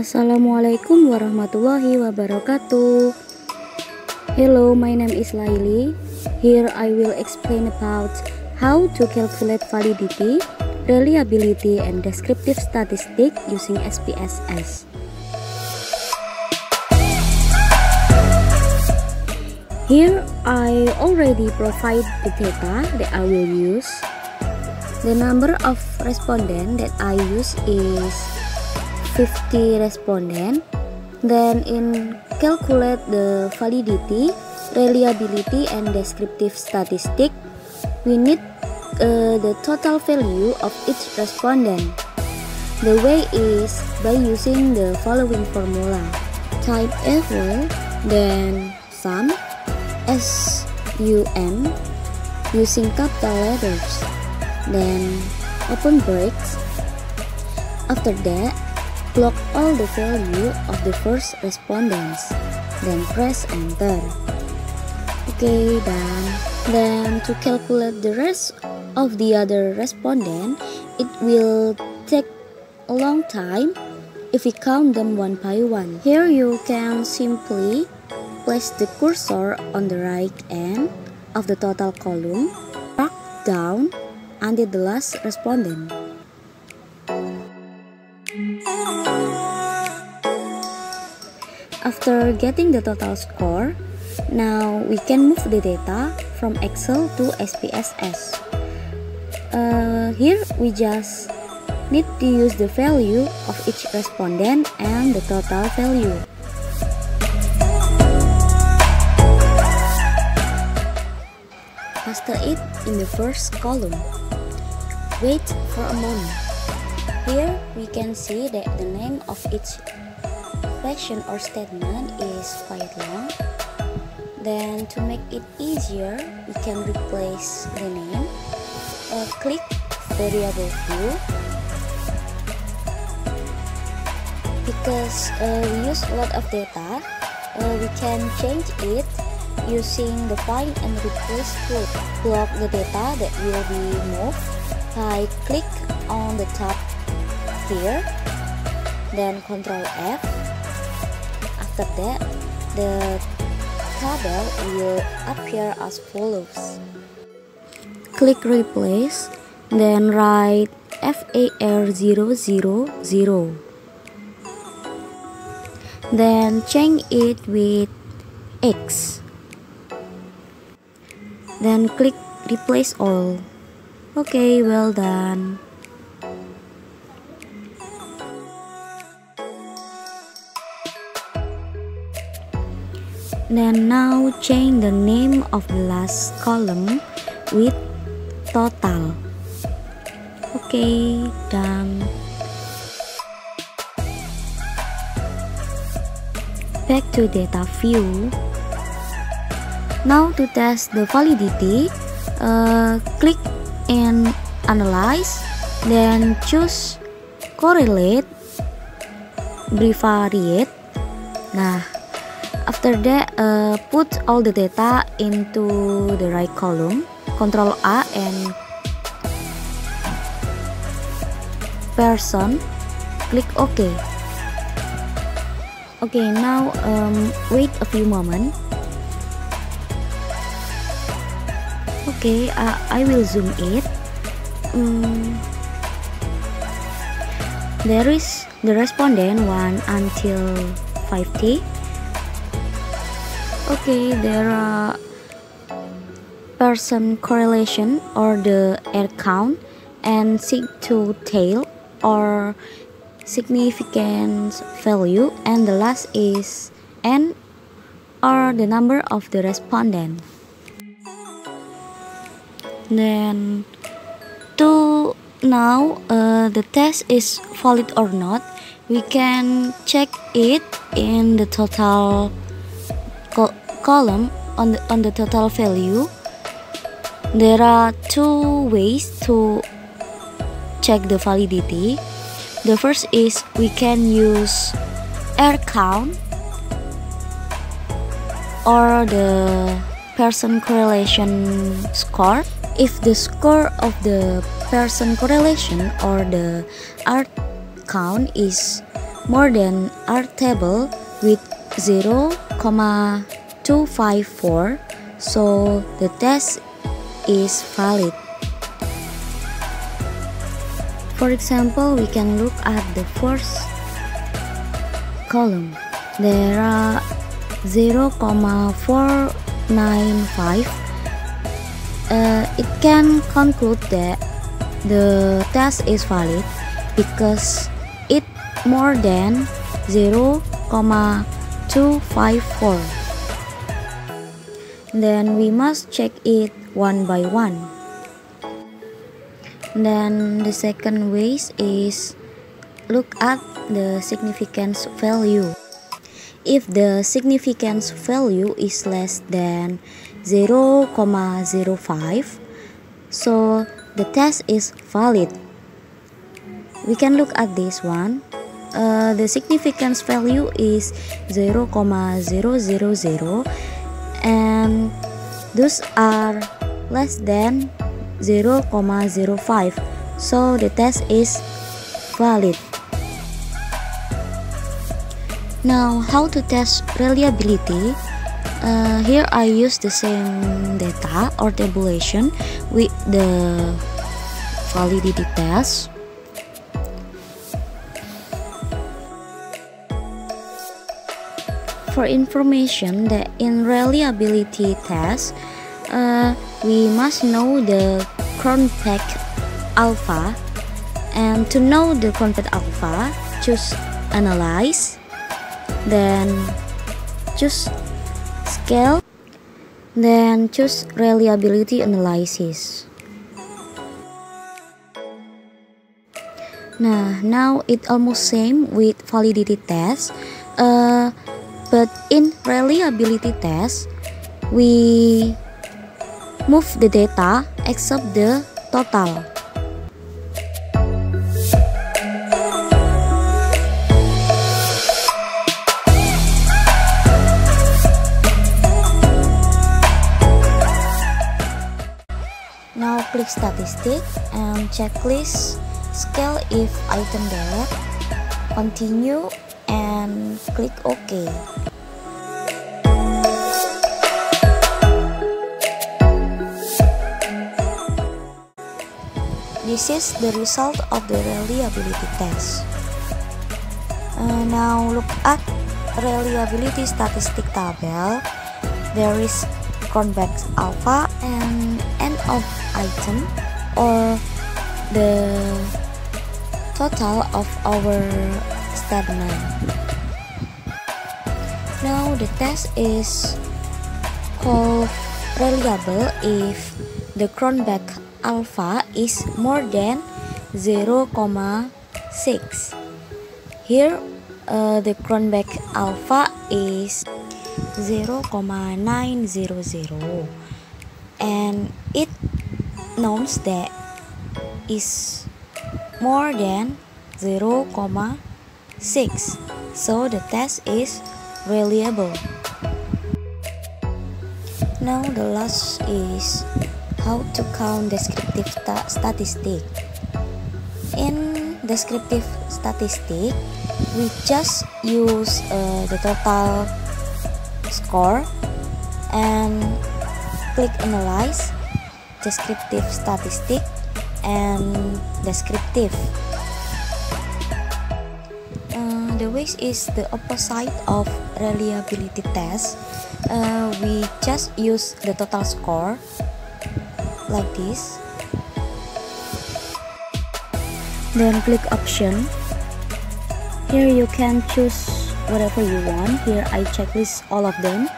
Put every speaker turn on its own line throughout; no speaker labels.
Assalamualaikum warahmatullahi wabarakatuh. Hello, my name is Laili. Here I will explain about how to calculate validity, reliability, and descriptive statistic using SPSS. Here I already provide the data that I will use. The number of respondent that I use is 50 respondent. Then in calculate the validity reliability and descriptive statistic we need uh, the total value of each respondent. The way is by using the following formula. Type equal then sum s u m using capital letters then open brakes after that Block all the value of the first respondents, then press enter. Okay, done. Then to calculate the rest of the other respondent, it will take a long time if we count them one by one. Here you can simply place the cursor on the right end of the total column, drag down until the last respondent. After getting the total score, now we can move the data from Excel to SPSS. Uh, here we just need to use the value of each respondent and the total value. Paste it in the first column. Wait for a moment. Here we can see that the name of each question or statement is quite long. Then to make it easier, we can replace the name. Uh, click variable view. Because uh, we use a lot of data, uh, we can change it using the find and replace tool. Block the data that will be moved I click on the tab here, then Control F after that, the table will appear as follows. Click replace, then write FAR000. Then change it with X. Then click replace all. Okay, well done. Then now change the name of the last column with total. Okay, done. Back to data view. Now to test the validity, uh, click and analyze, then choose correlate, bivariate. Nah, after that uh, put all the data into the right column control A and person click OK okay now um, wait a few moments okay uh, I will zoom it. There is the respondent 1 until 50 okay there are Pearson correlation or the R count and sig to tail or significance value and the last is n or the number of the respondent then to now uh, the test is valid or not we can check it in the total column on the, on the total value. There are two ways to check the validity. The first is we can use R count or the Pearson correlation score If the score of the Pearson correlation or the R count is more than R table with 0, 254, so the test is valid. For example, we can look at the first column. There are 0,495. Uh, it can conclude that the test is valid because it more than 0,254. Then we must check it one by one. Then the second ways is look at the significance value. If the significance value is less than 0,05, so the test is valid. We can look at this one. Uh, the significance value is 0,000 0.000 and those are less than 0,05 so the test is valid now how to test reliability uh, here I use the same data or tabulation with the validity test. For information that in reliability test uh, we must know the Cronbach alpha. And to know the Cronbach alpha choose analyze then choose scale then choose reliability analysis Nah, now it almost same with validity test. Uh, but in reliability test, we move the data except the total. Now click statistic and checklist scale if item delete, continue and click OK. This is the result of the reliability test. Uh, now look at reliability statistic table. There is Cronbach alpha and end of item or the total of our statement. Now the test is called reliable if the Cronbach alpha is more than 0,6 here uh, the Cronbach alpha is 0,900 and it knows that is more than 0,6 so the test is reliable. Now the last is how to count descriptive statistic. In descriptive statistic, we just use uh, the total score and click analyze descriptive statistic and descriptive. Uh, the ways is the opposite of reliability test. Uh, we just use the total score like this. Then click option. Here you can choose whatever you want. Here I checklist all of them.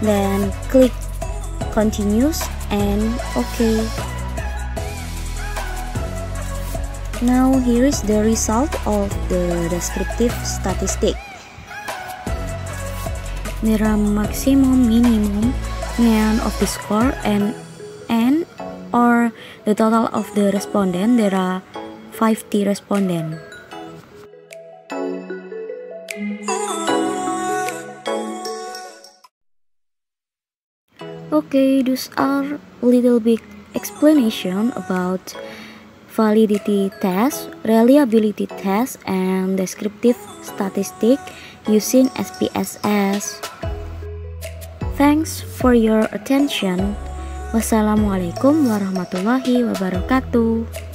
Then click continues and okay. Now here is the result of the descriptive statistic. There are maximum minimum mean of the score and and or the total of the respondent. There are 50 respondent okay those are little bit explanation about validity test, reliability test, and descriptive statistic using SPSS. Thanks for your attention. Wassalamualaikum warahmatullahi wabarakatuh.